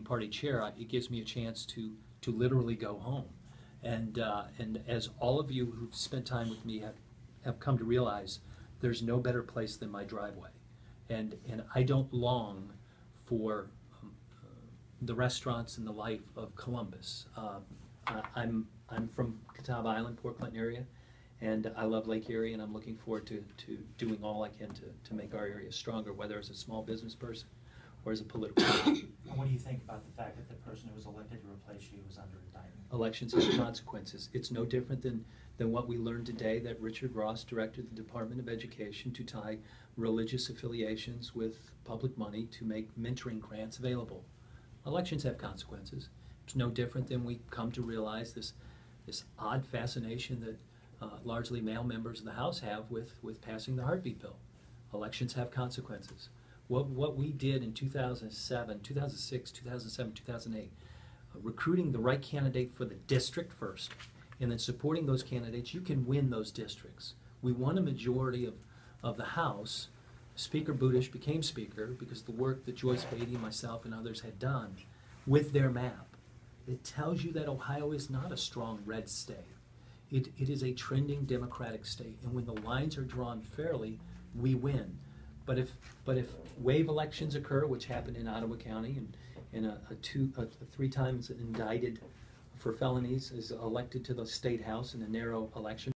party chair, it gives me a chance to, to literally go home. And, uh, and as all of you who've spent time with me have, have come to realize, there's no better place than my driveway. And, and I don't long for um, uh, the restaurants and the life of Columbus. Uh, I'm, I'm from Catawba Island, Port Clinton area, and I love Lake Erie, and I'm looking forward to, to doing all I can to, to make our area stronger, whether as a small business person or as a political. And what do you think about the fact that the person who was elected to replace you was under indictment? Elections have consequences. It's no different than, than what we learned today, that Richard Ross directed the Department of Education to tie religious affiliations with public money to make mentoring grants available. Elections have consequences. It's no different than we come to realize this, this odd fascination that uh, largely male members of the House have with, with passing the heartbeat bill. Elections have consequences. What, what we did in 2007, 2006, 2007, 2008, uh, recruiting the right candidate for the district first, and then supporting those candidates, you can win those districts. We won a majority of, of the House. Speaker Budish became Speaker because the work that Joyce Beatty, myself, and others had done with their map. It tells you that Ohio is not a strong red state. It, it is a trending Democratic state, and when the lines are drawn fairly, we win. But if, but if wave elections occur, which happened in Ottawa County, and, and a, a two, a, a three times indicted for felonies is elected to the state house in a narrow election,